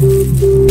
Música